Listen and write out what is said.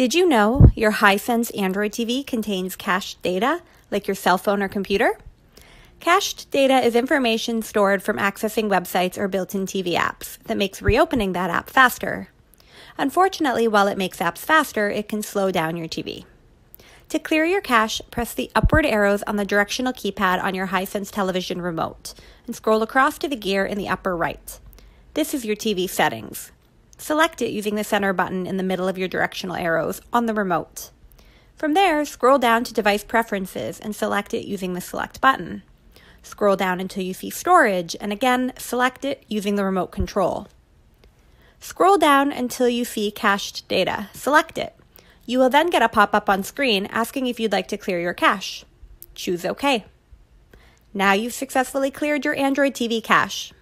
Did you know your Hisense Android TV contains cached data, like your cell phone or computer? Cached data is information stored from accessing websites or built in TV apps that makes reopening that app faster. Unfortunately, while it makes apps faster, it can slow down your TV. To clear your cache, press the upward arrows on the directional keypad on your Hisense television remote and scroll across to the gear in the upper right. This is your TV settings. Select it using the center button in the middle of your directional arrows on the remote. From there, scroll down to Device Preferences and select it using the Select button. Scroll down until you see Storage and again select it using the remote control. Scroll down until you see Cached Data. Select it. You will then get a pop up on screen asking if you'd like to clear your cache. Choose OK. Now you've successfully cleared your Android TV cache.